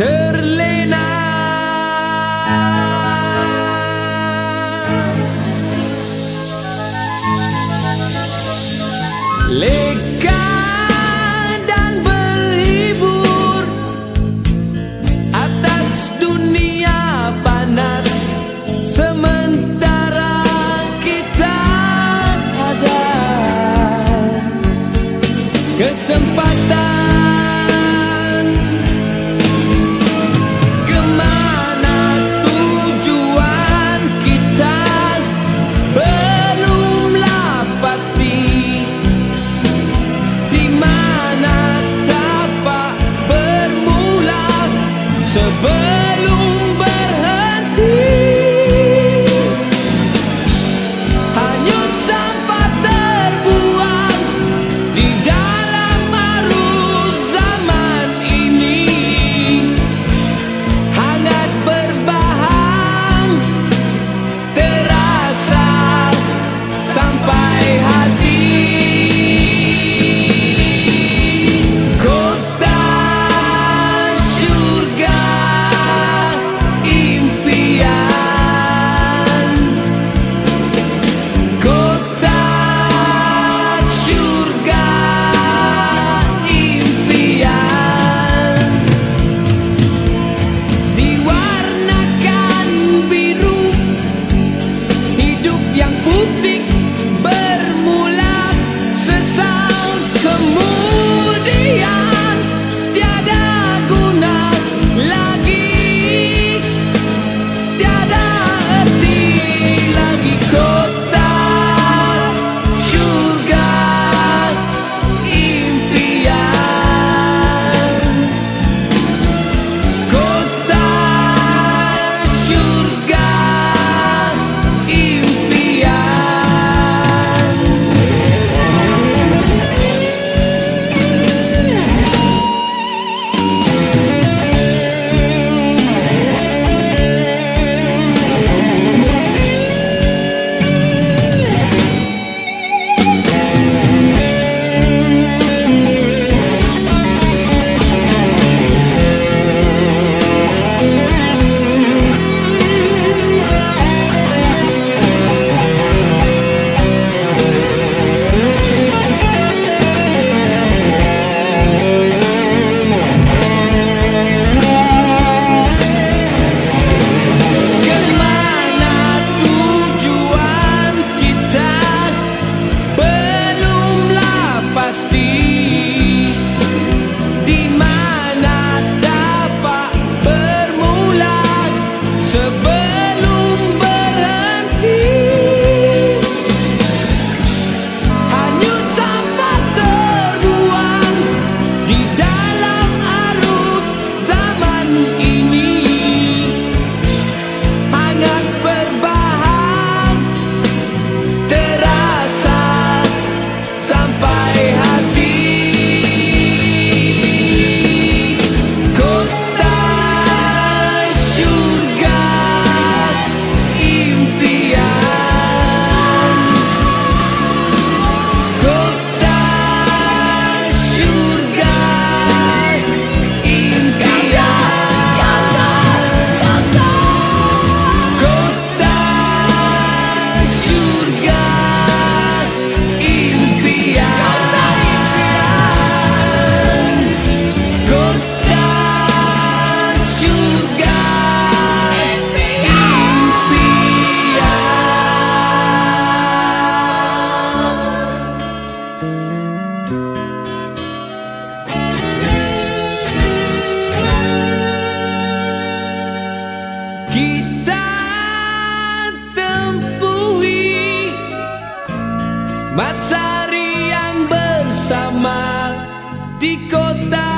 terlena. Leka dan berhibur atas dunia panas. Sementara kita ada. Kesempatan world. Masa riang yang bersama di kota